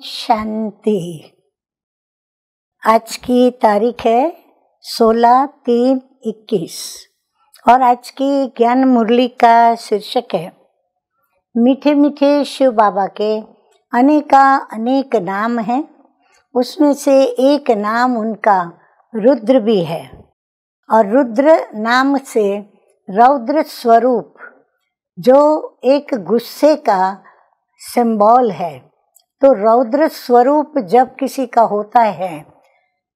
शांति। आज की तारीख है सोलह तीन इक्कीस और आज की ज्ञान मुरली का शीर्षक है, मीठे मीठे शिव बाबा के अनेका अनेक नाम हैं, उसमें से एक नाम उनका रुद्र भी है और रुद्र नाम से रौद्र स्वरूप, जो एक गुस्से का सिंबल है। तो रौद्र स्वरूप जब किसी का होता है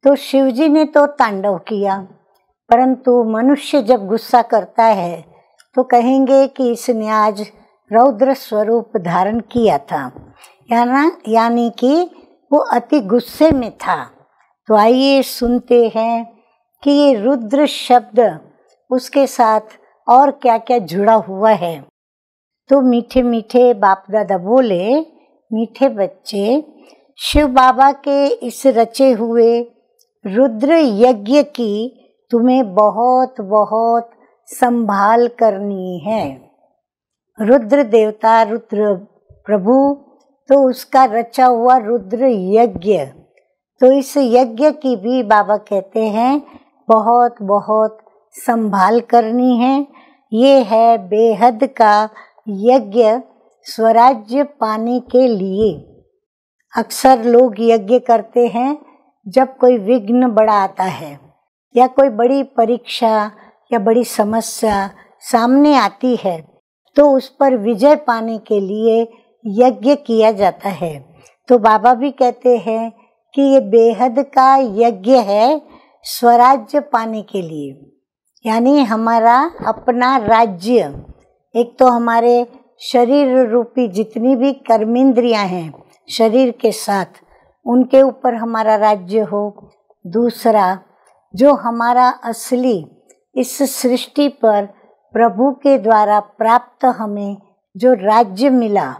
तो शिवजी ने तो तांडव किया, परंतु मनुष्य जब गुस्सा करता है तो कहेंगे कि इसने आज रौद्र स्वरूप धारण किया था। याना, यानी कि वो अति गुस्से में था। तो आइए सुनते हैं कि ये रुद्र शब्द, उसके साथ और क्या क्या जुड़ा हुआ है। तो मीठे मीठे बाप दादा बोले मीठे बच्चे, शिव बाबा के इस रचे हुए रुद्र यज्ञ की तुम्हें बहुत बहुत संभाल करनी है। रुद्र देवता, रुद्र प्रभु तो उसका रचा हुआ रुद्र यज्ञ। तो इस यज्ञ की भी बाबा कहते हैं, बहुत बहुत संभाल करनी है। ये है बेहद का यज्ञ। स्वराज्य पाने के लिए अक्सर लोग यज्ञ करते हैं जब कोई विघ्न बड़ा आता है या कोई बड़ी परीक्षा या बड़ी समस्या सामने आती है तो उस पर विजय पाने के लिए यज्ञ किया जाता है। तो बाबा भी कहते हैं कि ये बेहद का यज्ञ है स्वराज्य पाने के लिए। यानी हमारा अपना राज्य, एक तो हमारे शरीर रूपी जितनी भी कर्मेंद्रियाँ हैं, शरीर के साथ उनके ऊपर हमारा राज्य हो। दूसरा, जो हमारा असली, इस सृष्टि पर प्रभु के द्वारा प्राप्त हमें जो राज्य मिला,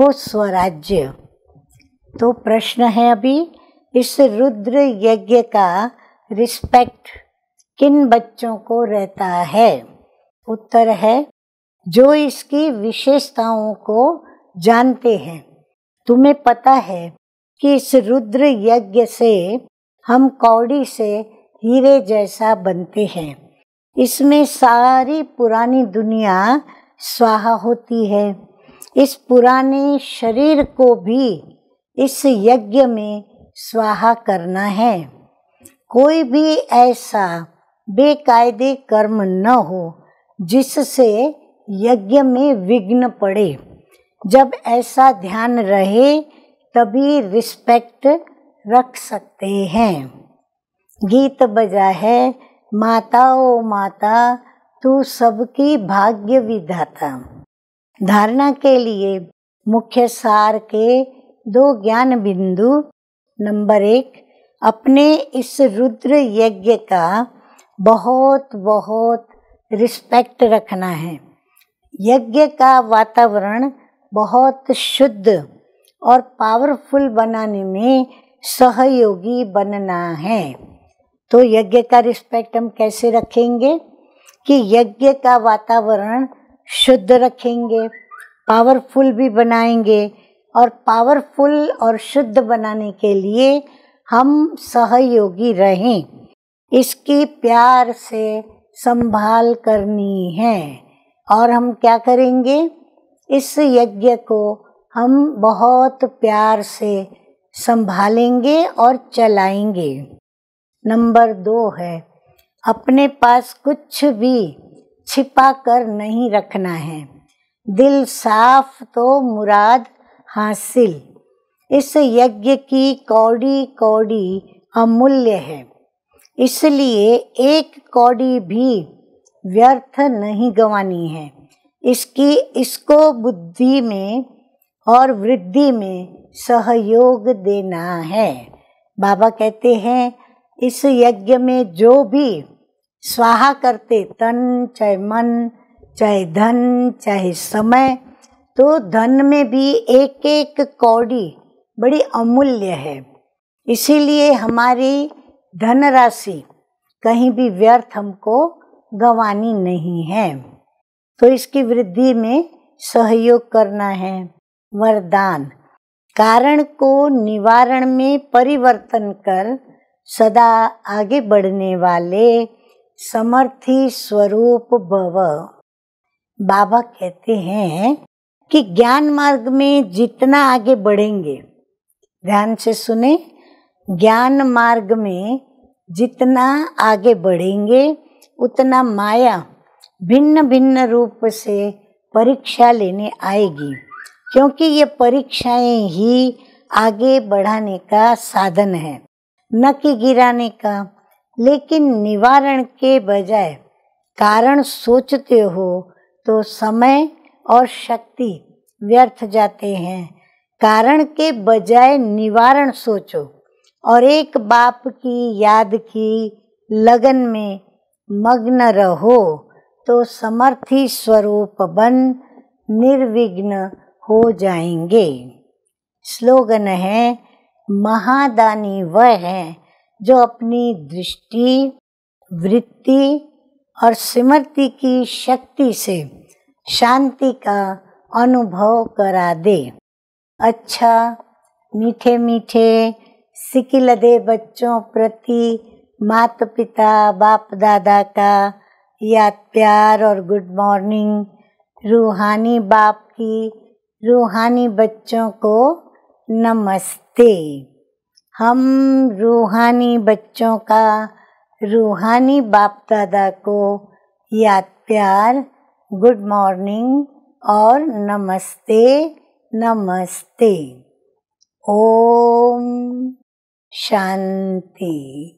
वो स्वराज्य। तो प्रश्न है अभी, इस रुद्र यज्ञ का रिस्पेक्ट किन बच्चों को रहता है? उत्तर है जो इसकी विशेषताओं को जानते हैं। तुम्हें पता है कि इस रुद्र यज्ञ से हम कौड़ी से हीरे जैसा बनते हैं। इसमें सारी पुरानी दुनिया स्वाहा होती है। इस पुराने शरीर को भी इस यज्ञ में स्वाहा करना है। कोई भी ऐसा बेकायदे कर्म न हो जिससे यज्ञ में विघ्न पड़े। जब ऐसा ध्यान रहे, तभी रिस्पेक्ट रख सकते हैं। गीत बजा है माता ओ माता, तू सबकी भाग्य विधाता। धारणा के लिए मुख्य सार के दो ज्ञान बिंदु। नंबर एक, अपने इस रुद्र यज्ञ का बहुत बहुत रिस्पेक्ट रखना है। यज्ञ का वातावरण बहुत शुद्ध और पावरफुल बनाने में सहयोगी बनना है। तो यज्ञ का रिस्पेक्ट हम कैसे रखेंगे? कि यज्ञ का वातावरण शुद्ध रखेंगे पावरफुल भी बनाएँगे और पावरफुल और शुद्ध बनाने के लिए हम सहयोगी रहें। इसकी प्यार से संभाल करनी है। और हम क्या करेंगे? इस यज्ञ को हम बहुत प्यार से संभालेंगे और चलाएँगे। नंबर दो है, अपने पास कुछ भी छिपा कर नहीं रखना है। दिल साफ़ तो मुराद हासिल। इस यज्ञ की कौड़ी कौड़ी अमूल्य है। इसलिए एक कौड़ी भी व्यर्थ नहीं गंवानी है। इसकी, इसको बुद्धि में और वृद्धि में सहयोग देना है। बाबा कहते हैं, इस यज्ञ में जो भी स्वाहा करते, तन चाहे मन, चाहे धन, चाहे समय तो धन में भी एक एक कौड़ी बड़ी अमूल्य है। इसीलिए हमारी धनराशि कहीं भी व्यर्थ हमको गंवानी नहीं है। तो इसकी वृद्धि में सहयोग करना है। वरदान, कारण को निवारण में परिवर्तन कर सदा आगे बढ़ने वाले समर्थी स्वरूप भव। बाबा कहते हैं कि ज्ञान मार्ग में जितना आगे बढ़ेंगे, ध्यान से सुने, ज्ञान मार्ग में जितना आगे बढ़ेंगे उतना माया भिन्न भिन्न रूप से परीक्षा लेने आएगी, क्योंकि ये परीक्षाएँ ही आगे बढ़ाने का साधन है। न कि गिराने का, लेकिन निवारण के बजाय कारण सोचते हो तो समय और शक्ति व्यर्थ जाते हैं। कारण के बजाय निवारण सोचो और एक बाप की याद की लगन में मग्न रहो तो समर्थी स्वरूप बन निर्विघ्न हो जाएँगे। स्लोगन है, महादानी वह है जो अपनी दृष्टि, वृत्ति और स्मृति की शक्ति से शांति का अनुभव करा दे। अच्छा मीठे मीठे सिकिलदे बच्चों प्रति माता पिता बाप दादा का याद प्यार और गुड मॉर्निंग। रूहानी बाप की, रूहानी बच्चों को नमस्ते। हम रूहानी बच्चों का, रूहानी बाप दादा को याद प्यार, गुड मॉर्निंग और नमस्ते नमस्ते। ओम शांति।